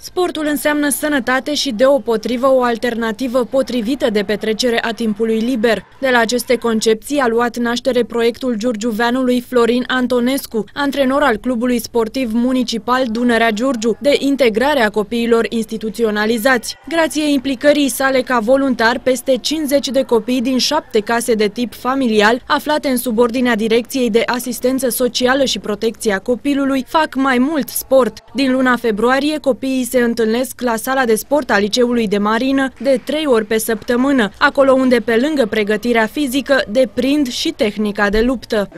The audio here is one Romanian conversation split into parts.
Sportul înseamnă sănătate și deopotrivă o alternativă potrivită de petrecere a timpului liber. De la aceste concepții a luat naștere proiectul Giurgiuveanului Florin Antonescu, antrenor al clubului sportiv municipal Dunărea Giurgiu, de integrare a copiilor instituționalizați. Grație implicării sale ca voluntar, peste 50 de copii din șapte case de tip familial, aflate în subordinea Direcției de Asistență Socială și Protecția Copilului, fac mai mult sport. Din luna februarie, copiii se întâlnesc la sala de sport a Liceului de Marină de trei ori pe săptămână, acolo unde, pe lângă pregătirea fizică, deprind și tehnica de luptă.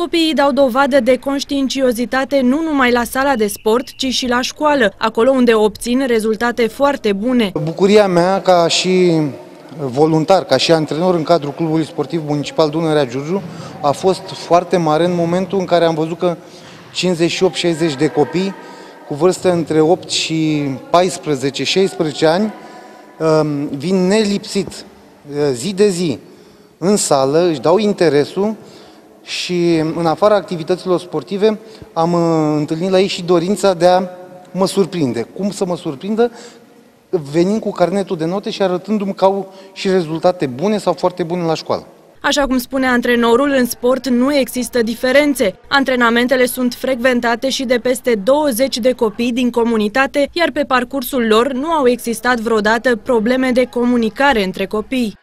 Copiii dau dovadă de conștiinciozitate nu numai la sala de sport, ci și la școală, acolo unde obțin rezultate foarte bune. Bucuria mea ca și voluntar, ca și antrenor în cadrul Clubului Sportiv Municipal Dunărea Giurgiu a fost foarte mare în momentul în care am văzut că 58-60 de copii cu vârstă între 8 și 14-16 ani um, vin nelipsit uh, zi de zi în sală, își dau interesul și în afara activităților sportive am uh, întâlnit la ei și dorința de a mă surprinde. Cum să mă surprindă? Venind cu carnetul de note și arătându-mi că au și rezultate bune sau foarte bune la școală. Așa cum spune antrenorul, în sport nu există diferențe. Antrenamentele sunt frecventate și de peste 20 de copii din comunitate, iar pe parcursul lor nu au existat vreodată probleme de comunicare între copii.